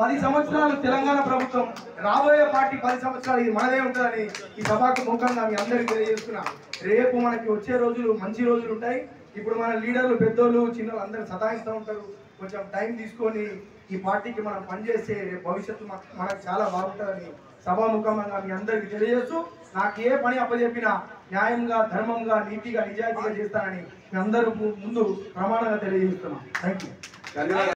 పది సంవత్సరాలు తెలంగాణ ప్రభుత్వం రాబోయే పార్టీ పది సంవత్సరాలు ఇది మనదే ఉంటుందని ఈ సభకు ముఖంగా మీ అందరికీ తెలియజేస్తున్నా. రేపు మనకి వచ్చే రోజులు మంచి రోజులు ఉంటాయి. ఇప్పుడు మన లీడర్లు పెద్దోళ్ళు చిన్నోళ్ళు అందరూ సతాయిస్తూ ఉంటారు. కొంచెం టైం తీసుకొని ఈ పార్టీకి మనం పనిచేస్తే రేపు భవిష్యత్తు మనకు చాలా బాగుంటుందని సభాముఖంగా మీ అందరికీ తెలియజేస్తూ నాకు ఏ పని అప్పచెప్పినా న్యాయంగా ధర్మంగా నీతిగా నిజాయితీగా చేస్తానని మీ అందరూ ముందు ప్రమాణంగా తెలియజేస్తున్నాం. Thank you